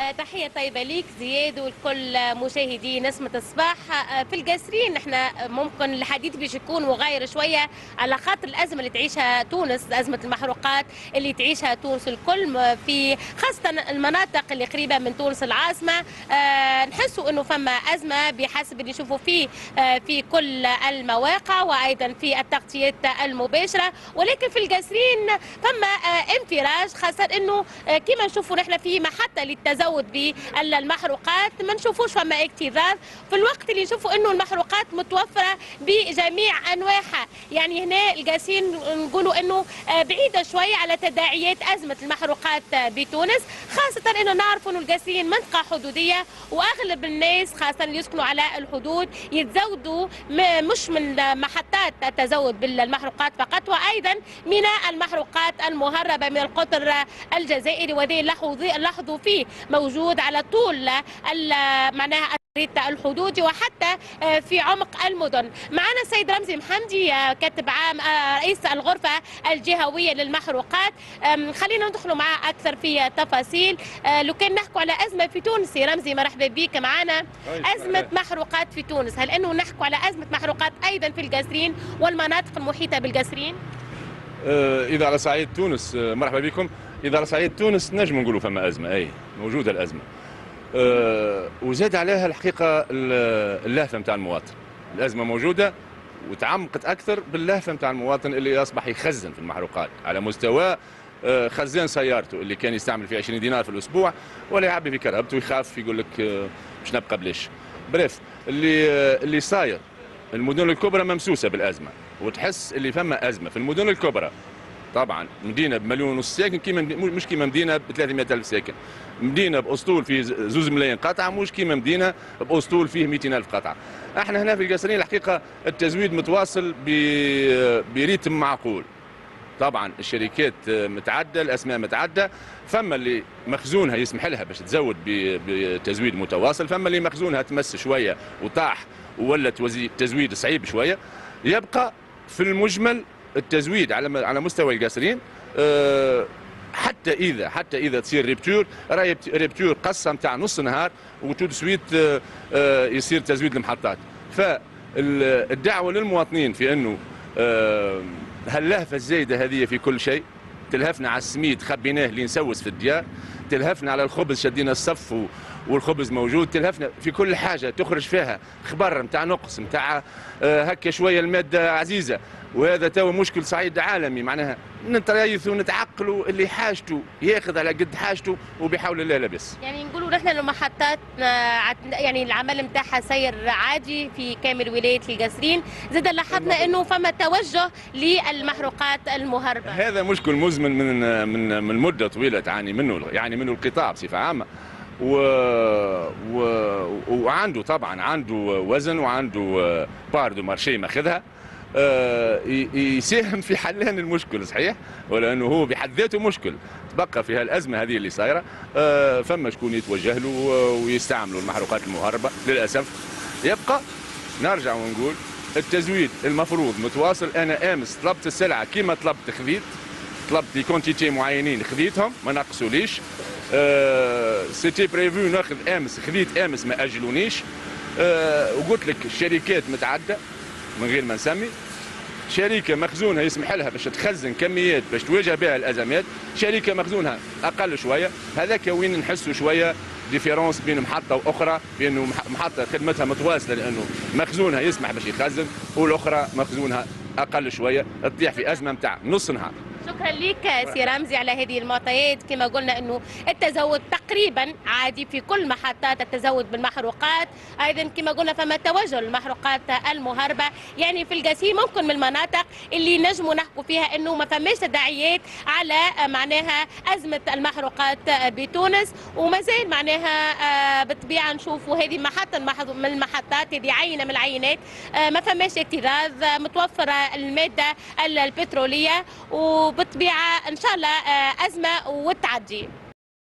آه، تحية طيبة ليك زياد ولكل مشاهدي نسمة الصباح. آه، في القاسرين إحنا ممكن الحديث باش يكون مغاير شوية على خاطر الأزمة اللي تعيشها تونس أزمة المحروقات اللي تعيشها تونس الكل في خاصة المناطق اللي قريبة من تونس العاصمة. آه، نحسوا إنه فما أزمة بحسب اللي نشوفوا فيه في كل المواقع وأيضا في التغطيات المباشرة. ولكن في القاسرين فما انفراج خاصة آه، كما نشوفوا نحن في محطة للتزود بالمحروقات ما نشوفوش فما اكتظاظ. في الوقت اللي نشوفوا إنه المحروقات متوفرة بجميع أنواعها. يعني هنا القاسين نقولوا إنه آه، بعيدة شوية على تداعيات أزمة المحروقات آه، بتونس. خاصة إنه نعرفوا إنه القاسين منطقة حدودية وأغلب الناس خاصة اللي يسكنوا على الحدود يتزودوا مش من محطات التزود بالمحروقات فقط وأيضا من المحروقات المهربة من القطر الجزائري وذي لاحظوا فيه موجود على طول معناها الحدودي وحتى آه، في عمق المدن. معنا السيد رمزي محمدي آه، كاتب عام آه، رئيس الغرفة الجهوية للمحروقات. خلينا ندخلوا معاه أكثر في تفاصيل لو كان نحكوا على أزمة في تونس رمزي مرحبا بك معنا. أزمة محروقات في تونس هل أنه نحكوا على أزمة محروقات أيضا في القاسرين والمناطق المحيطة بالقاسرين آه، إذا على صعيد تونس مرحبا بكم. إذا على صعيد تونس نجم نقولوا فما أزمة أي موجودة الأزمة. آه، وزاد عليها الحقيقة ال- اللهفة نتاع المواطن. الأزمة موجودة وتعمقت أكثر باللهفة نتاع المواطن اللي أصبح يخزن في المحروقات. على مستوى آه، خزان سيارته اللي كان يستعمل فيه 20 دينار في الأسبوع ولا يعبي في كرهبته ويخاف يقول لك آه، باش نبقى بلاش بريف اللي آه، اللي صاير المدن الكبرى ممسوسة بالأزمة. وتحس اللي فما أزمة في المدن الكبرى طبعا. مدينة بمليون ونص ساكن كيما مش كيما مدينة ب 300 ألف ساكن. مدينة بأسطول فيه زوز ملايين قطعه مش كيما مدينة بأسطول فيه 200 ألف قطعه إحنا هنا في القصرين الحقيقة التزويد متواصل بريتم معقول. طبعا الشركات متعدة الأسماء متعدة فما اللي مخزونها يسمح لها باش تزود بتزويد متواصل فما اللي مخزونها تمس شوية وطاح ولا تزويد صعيب شوية. يبقى في المجمل التزويد على على مستوى القاسرين آه، حتى اذا حتى إذا تصير rupture راهي بت- rupture قصه نتاع نص نهار وتو de suite آه، آه، يصير تزويد المحطات. فالدعوة للمواطنين في إنه هاللهفه الزايدة هذه في كل شيء؟ تلهفنا على السميد خبيناه لين سوس في الديار. تلهفنا على الخبز شدينا الصف والخبز موجود تلهفنا في كل حاجة تخرج فيها خبر نتاع نقص نتاع آه، هكا شوية المادة عزيزة. وهذا تو مشكل صعيد عالمي معناها نتريث ونتعقلوا اللي حاجته ياخذ على قد حاجته وبحول الله لاباس يعني نقولوا نحن المحطات آه، يعني العمل نتاعها سير عادي في كامل ولاية القاسرين زاد لاحظنا إنه فما توجه للمحروقات المهربة. هذا مشكل مزمن من من من مدة طويلة تعاني منه يعني منه القطاع بصفة عامة. و... و... وعنده طبعا عنده وزن وعنده part de marché ماخذها. آه، يساهم في حلان المشكل صحيح؟ ولأنه هو بحد ذاته مشكل. تبقى في هالأزمة هذه اللي صايرة. آه، فما شكون يتوجه له ويستعملوا المحروقات المهربة. للأسف يبقى نرجع ونقول التزويد المفروض متواصل. أنا آمس طلبت السلعة كيما طلبت خذيت. طلبت لي quantité معينين خذيتهم. ما نقصوليش. c'était prévu ناخذ آمس خذيت آمس ما أجلونيش. أه وقلت لك الشركات متعدده من غير ما نسمي. شركة مخزونها يسمح لها باش تخزن كميات باش تواجه بها الأزمات. شركة مخزونها أقل شوية. هذاك وين نحسوا شوية différence بين محطة وأخرى بانه مح- محطة خدمتها متواصلة لأنه مخزونها يسمح باش يخزن والأخرى مخزونها أقل شوية. تطيح في أزمة نتاع نص نهار. شكرا لك سي رمزي على هذه المعطيات. كما قلنا إنه التزود تقريبا عادي في كل محطات التزود بالمحروقات. أيضا كما قلنا فما توجه للمحروقات المهربة. يعني في القصرين ممكن من المناطق اللي نجموا نحكوا فيها إنه ما فماش تداعيات على معناها أزمة المحروقات بتونس. وما زال معناها آه، بالطبيعة نشوفوا هذه محطه من المحطات هذه عينة من العينات آه، ما فماش اكتراث آه، متوفرة المادة البترولية. وبالطبيعه إن شاء الله آه، أزمة وتعدي.